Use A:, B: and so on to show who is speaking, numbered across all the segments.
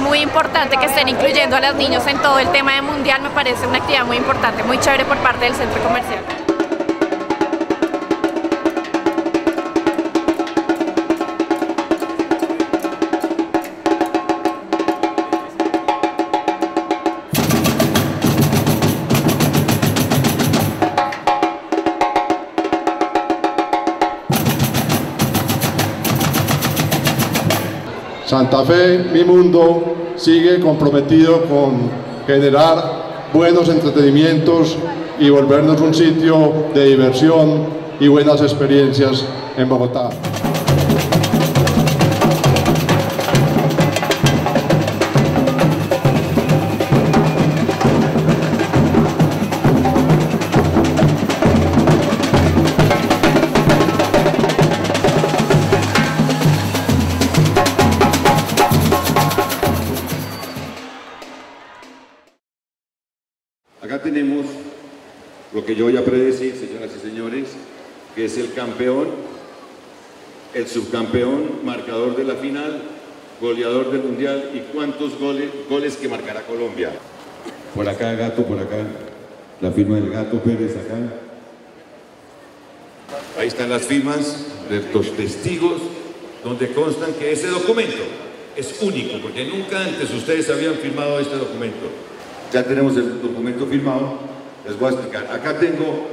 A: muy importante que estén incluyendo a los niños en todo el tema de mundial, me parece una actividad muy importante, muy chévere por parte del centro comercial.
B: Santa Fe, mi mundo, sigue comprometido con generar buenos entretenimientos y volvernos un sitio de diversión y buenas experiencias en Bogotá.
C: Tenemos lo que yo voy a predecir, señoras y señores, que es el campeón, el subcampeón, marcador de la final, goleador del mundial y cuántos goles, goles que marcará Colombia. Por acá, gato, por acá, la firma del gato Pérez acá. Ahí están las firmas de los testigos donde constan que ese documento es único, porque nunca antes ustedes habían firmado este documento. Ya tenemos el documento firmado, les voy a explicar. Acá tengo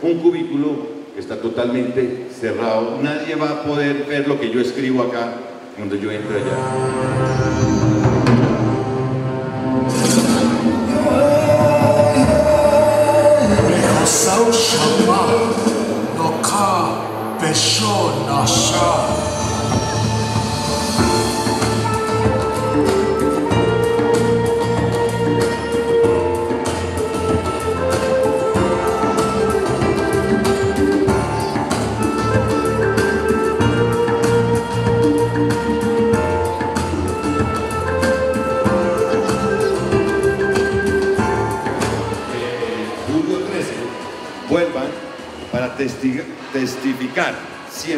C: un cubículo que está totalmente cerrado. Nadie va a poder ver lo que yo escribo acá cuando yo entre allá. Vuelvan para testificar 100%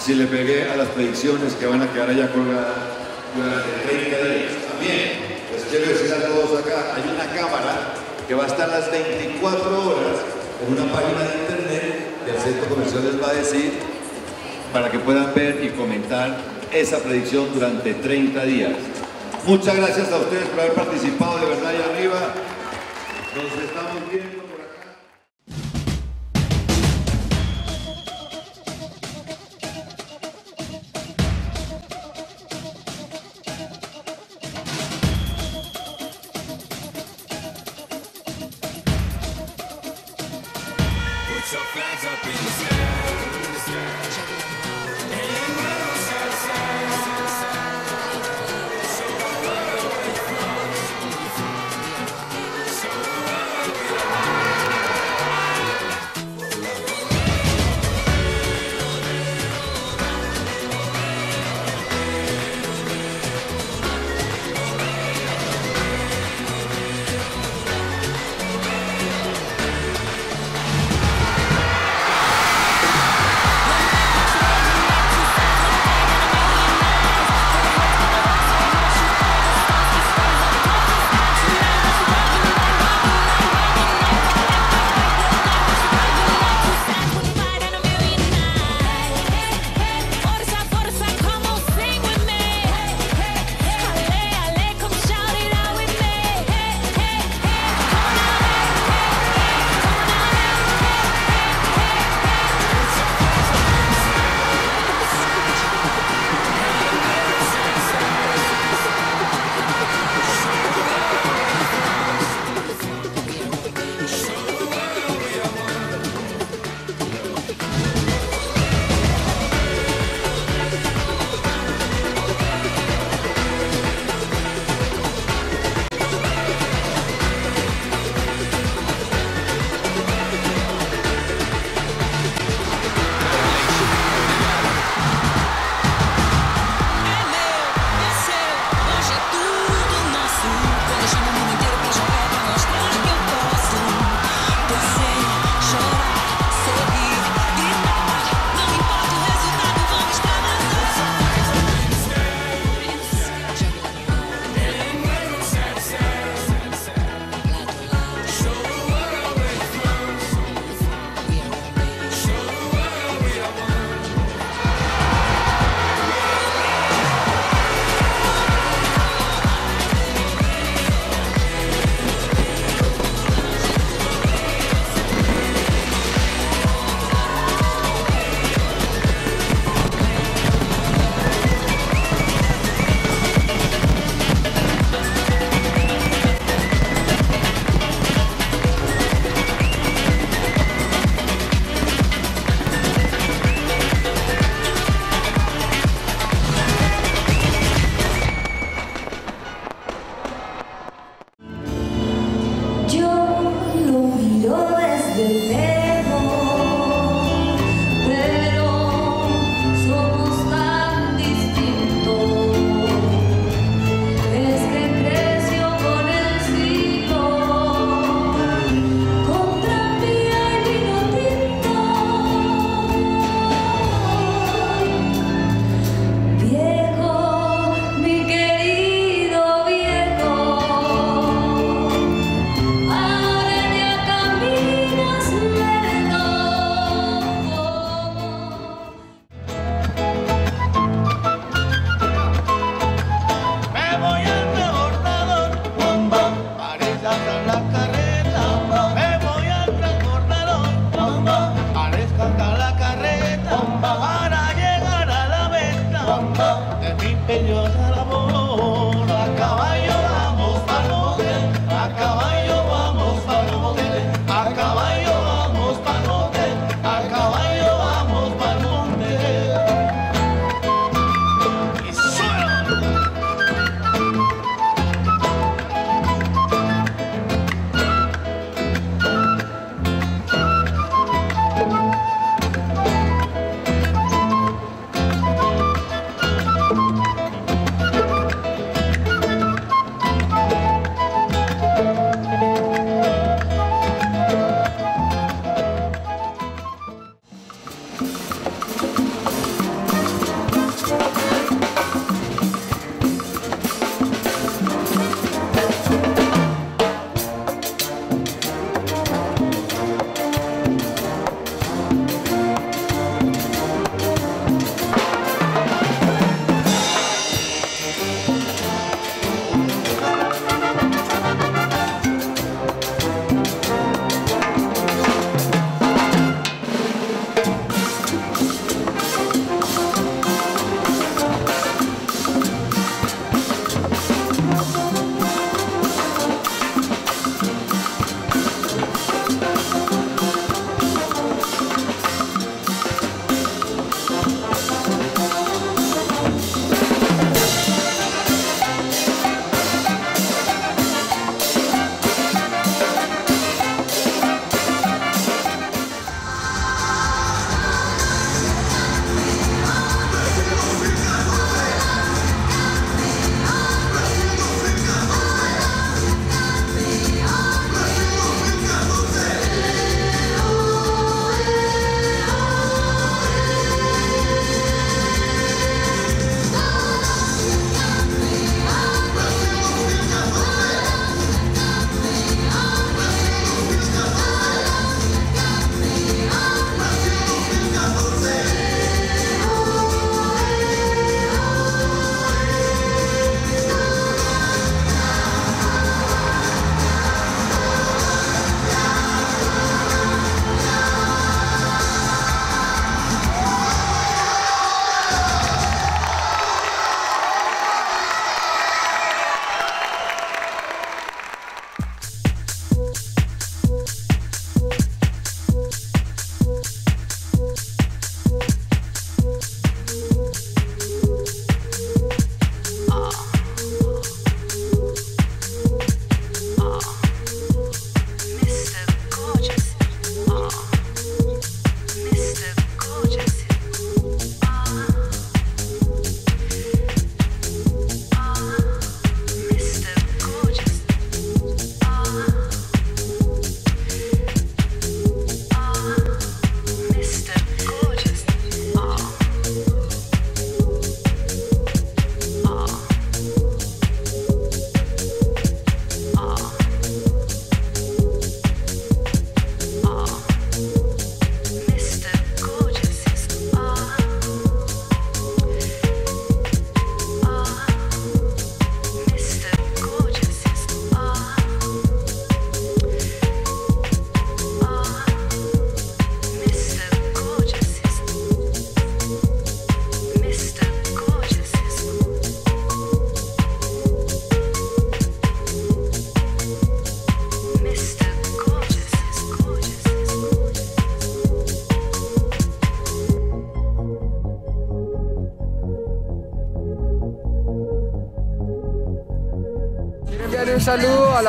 C: si le pegué a las predicciones que van a quedar allá colgadas durante 30 días. También les quiero decir a todos acá, hay una cámara que va a estar las 24 horas en una página de internet que el centro comercial les va a decir para que puedan ver y comentar esa predicción durante 30 días. Muchas gracias a ustedes por haber participado de verdad allá arriba. Nos estamos viendo so fans
D: up in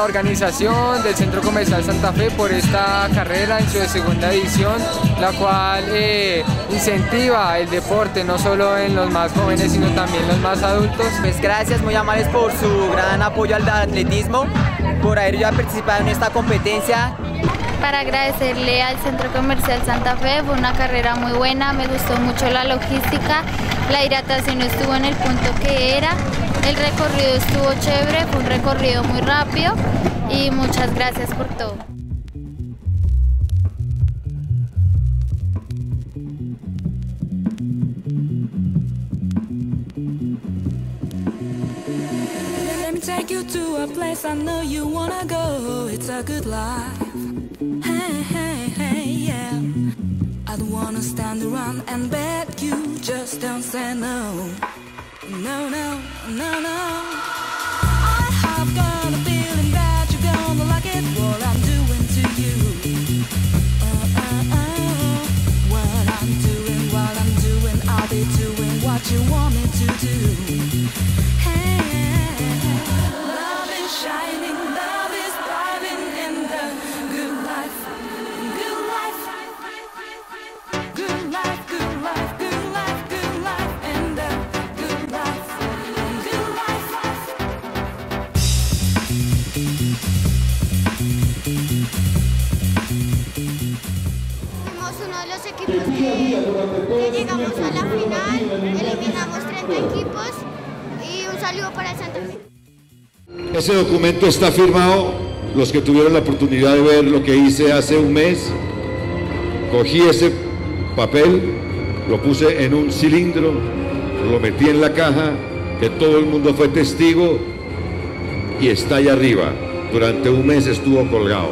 D: la organización del Centro Comercial Santa Fe por esta carrera en su segunda edición, la cual eh, incentiva el deporte no solo en los más jóvenes, sino también los más adultos.
E: Pues gracias muy amables por su gran apoyo al atletismo, por haber ya participado en esta competencia
F: para agradecerle al Centro Comercial Santa Fe, fue una carrera muy buena, me gustó mucho la logística, la hidratación estuvo en el punto que era, el recorrido estuvo chévere, fue un recorrido muy rápido y muchas gracias por todo.
G: take you to a place I know you wanna go. It's a good life. Hey, hey, hey, yeah. I don't wanna stand around and beg you. Just don't say no. No, no, no, no. I have got a feeling that you're gonna like it. What I'm doing to you. Uh, uh, uh. What I'm doing, what I'm doing, I'll be doing what you want me to do.
H: Que llegamos a la final, eliminamos 30 equipos y un saludo para el Santa Fe.
C: Ese documento está firmado, los que tuvieron la oportunidad de ver lo que hice hace un mes, cogí ese papel, lo puse en un cilindro, lo metí en la caja, que todo el mundo fue testigo y está ahí arriba. Durante un mes estuvo colgado.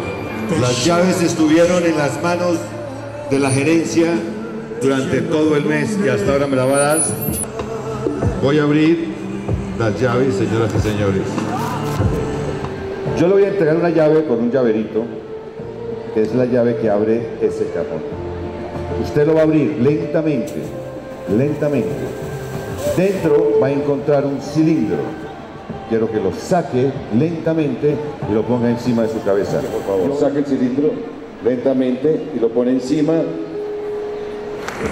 C: Las llaves estuvieron en las manos de la gerencia durante todo el mes y hasta ahora me la va a dar. Voy a abrir las llaves, señoras y señores. Yo le voy a entregar una llave con un llaverito, que es la llave que abre ese cajón. Usted lo va a abrir lentamente, lentamente. Dentro va a encontrar un cilindro. Quiero que lo saque lentamente y lo ponga encima de su cabeza. Por favor, saque el cilindro lentamente y lo pone encima.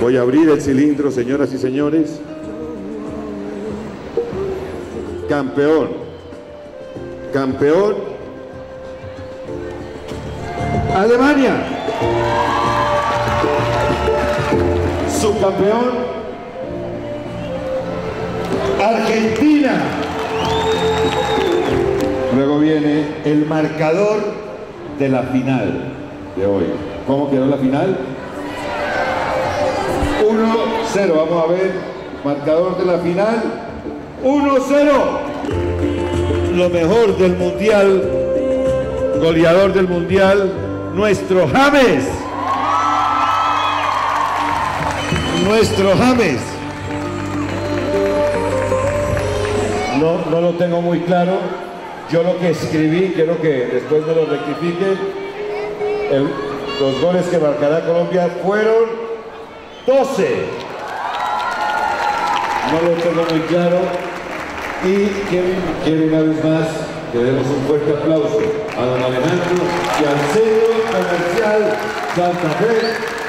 C: Voy a abrir el cilindro, señoras y señores. Campeón. Campeón. Alemania. Subcampeón. Argentina. Luego viene el marcador de la final ¿Cómo quedó la final? 1-0. Vamos a ver. Marcador de la final. 1-0. Lo mejor del mundial. Goleador del mundial. Nuestro James. Nuestro James. No, no lo tengo muy claro. Yo lo que escribí, quiero que después me lo rectifiquen. El- los goles que marcará Colombia fueron 12. No lo tengo muy claro. Y quiero, quiero una vez más que demos un fuerte aplauso a don Alejandro y al Centro Comercial Santa Fe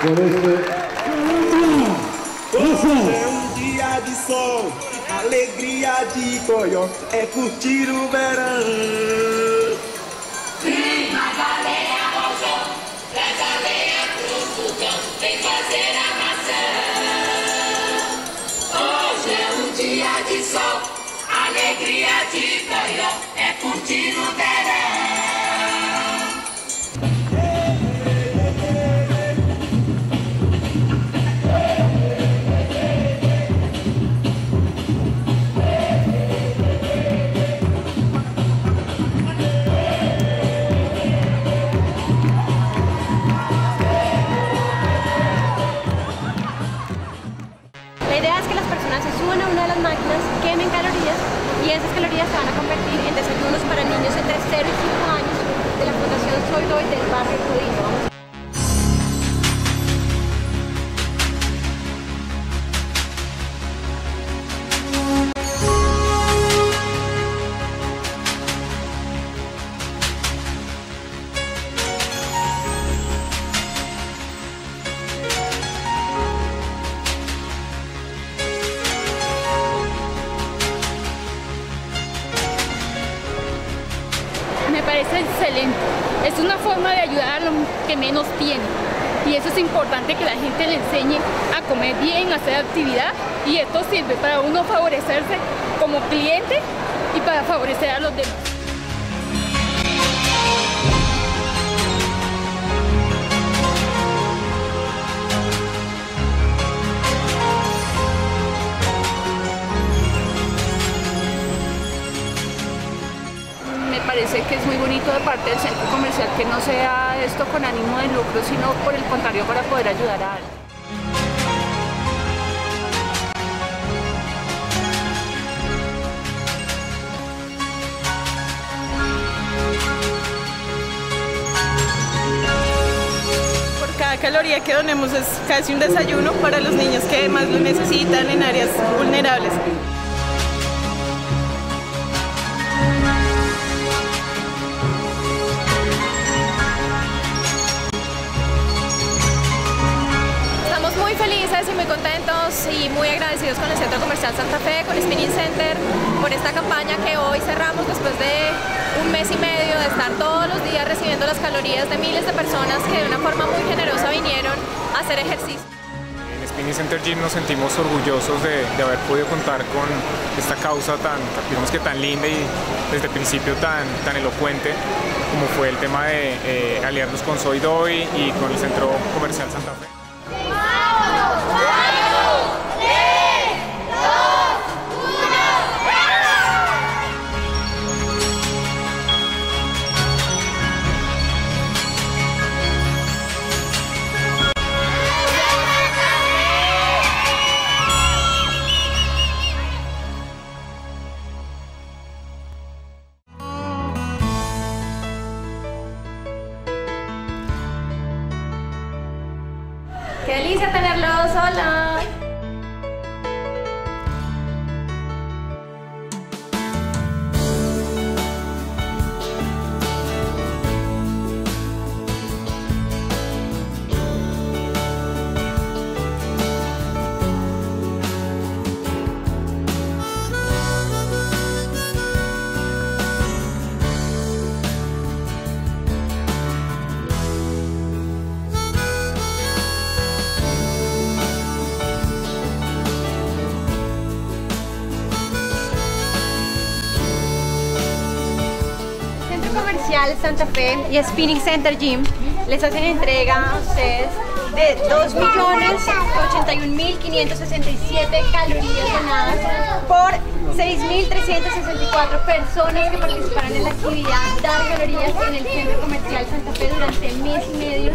C: por este
I: sol, alegria de coió, é curtir o verão.
G: Alegria de coió, é.
A: La idea es que las personas se suban a una de las máquinas, quemen calorías y esas calorías se van a convertir en desayunos para niños entre 0 y 5 años de la Fundación Soy del barrio Codino.
J: Para uno favorecerse como cliente y para favorecer a los demás.
K: Parece que es muy bonito de parte del centro comercial que no sea esto con ánimo de lucro, sino por el contrario para poder ayudar a alguien.
L: Caloría que donemos es casi un desayuno para los niños que más lo necesitan en áreas vulnerables.
M: Agradecidos con el Centro Comercial Santa Fe, con Spinning Center, por esta campaña que hoy cerramos después de un mes y medio de estar todos los días recibiendo las calorías de miles de personas que de una forma muy generosa vinieron a hacer ejercicio.
N: En Spinning Center Gym nos sentimos orgullosos de, haber podido contar con esta causa tan, digamos que tan linda y desde el principio tan, tan elocuente como fue el tema de eh, aliarnos con Soy Doy y con el Centro Comercial Santa Fe.
A: Santa Fe y Spinning Center Gym les hacen entrega a ustedes de 2.081.567 calorías donadas por 6.364 personas que participaron en la actividad Dar Calorías en el Centro Comercial Santa Fe durante mes y medio.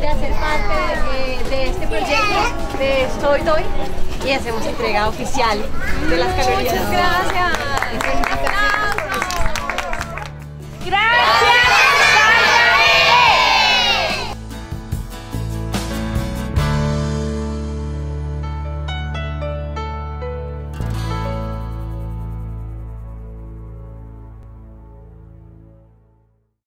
A: De hacer parte de, de este proyecto de Soy Doy y hacemos entrega oficial de las calorías.
M: Muchas gracias.
A: Gracias.